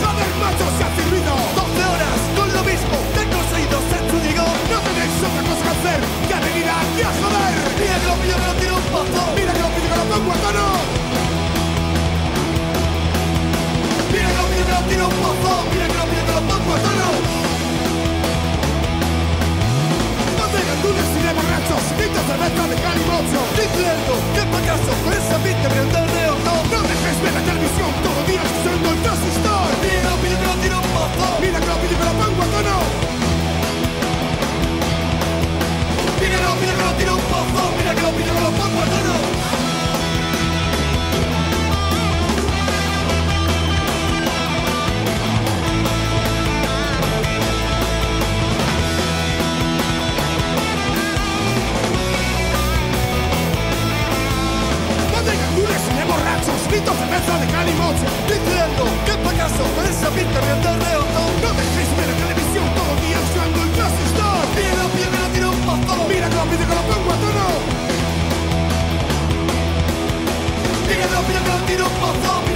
joder, macho, se ha servido. 12 horas con lo mismo, tengo conseguido ser tu digo. No tenéis otra cosa que hacer que venir aquí a joder. Mira que lo pillo que lo tiro un pozo. Mira que lo pillo que lo pongo a tono. Mira que lo pillo que lo tiro un pozo. Mira que lo pillo que lo pongo a tono. No tengan dudas si de borrachos, de cerveza de calimocho. De calimocho. Diciendo que pa' caso con esa pinta me anda de No dejéis ver la televisión todo el día el transistor. Que lo tiro un pozo. Mira que lo pillo que lo pongo a tono. Lo tiro un.